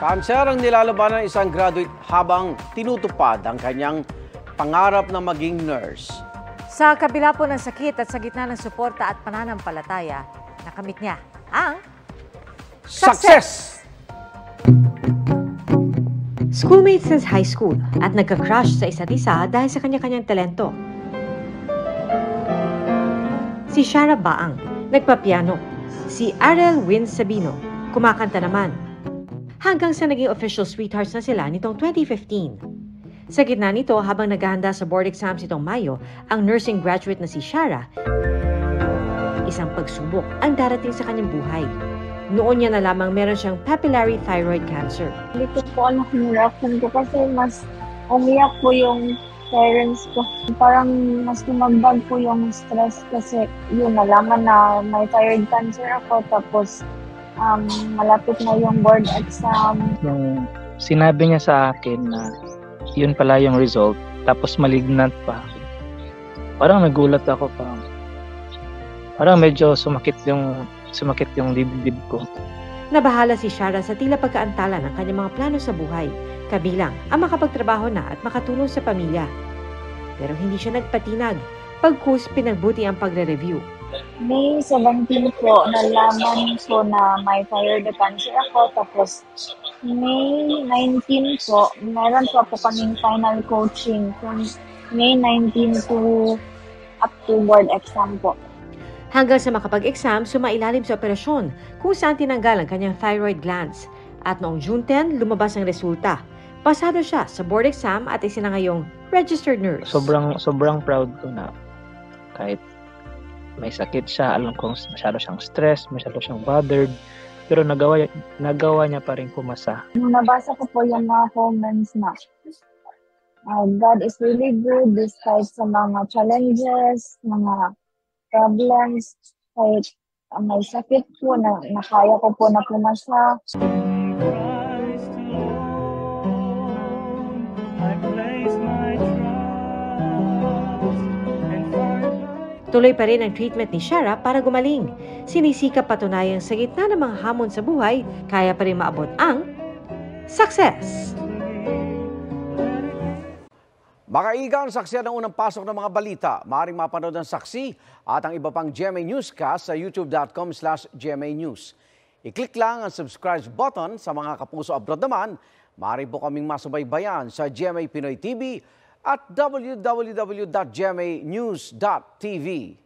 Kanser ang nilalaban ng isang graduate habang tinutupad ang kanyang pangarap na maging nurse. Sa kabila po ng sakit at sa gitna ng suporta at pananampalataya, nakamit niya ang Success! Schoolmates since high school at nagka-crush sa isa't isa dahil sa kanya-kanyang talento. Si Shara Baang, nagpapiano. Si Ariel Win Sabino, kumakanta naman. Hanggang sa naging official sweethearts na sila nitong 2015. Sa gitna nito, habang naghahanda sa board exams itong Mayo, ang nursing graduate na si Shara, isang pagsubok ang darating sa kanyang buhay. Noon niya na lamang meron siyang papillary thyroid cancer. Hindi ko po alam yung reaction ko kasi mas umiyak po yung parents ko. Parang mas tumagdag po yung stress kasi yun, nalaman na may thyroid cancer ako tapos um, malapit na yung board exam. Nung sinabi niya sa akin na yun pala yung result, tapos malignant pa. Parang nagulat ako parang parang medyo sumakit yung sumakit yung dibdib ko. Nabahala si Shara sa tila pagkaantala ng kanyang mga plano sa buhay, kabilang ang makapagtrabaho na at makatulong sa pamilya. Pero hindi siya nagpatinag, pagkus pinagbuti ang pagre-review. May 17 po, nalaman ko na may thyroid cancer ako. Tapos May 19 po, meron po kaming final coaching from May 19 to up to board exam po. Hanggang sa makapag-exam, sumailalim sa operasyon kung saan tinanggal ang kanyang thyroid glands. At noong June 10, lumabas ang resulta. Pasado siya sa board exam at isinangayong registered nurse. Sobrang sobrang proud ko na kahit may sakit siya, alam kong masyado siyang stress, masyado siyang bothered, pero nagawa nagawa niya pa rin pumasa. Nung nabasa ko po yung mga comments na uh, God is really good despite sa mga challenges, mga problems, kahit uh, may sakit po na nakaya ko po na pumasa. Tuloy pa rin ang treatment ni Shara para gumaling. Sinisikap patunayang sa gitna ng mga hamon sa buhay, kaya pa rin maabot ang success! Makaiga ang saksi ng unang pasok ng mga balita. Maaaring mapanood ang saksi at ang iba pang GMA Newscast sa youtube.com slash GMA News. I-click lang ang subscribe button sa mga kapuso abroad naman. Maaari po kaming masubaybayan sa GMA Pinoy TV at www.gmanews.tv.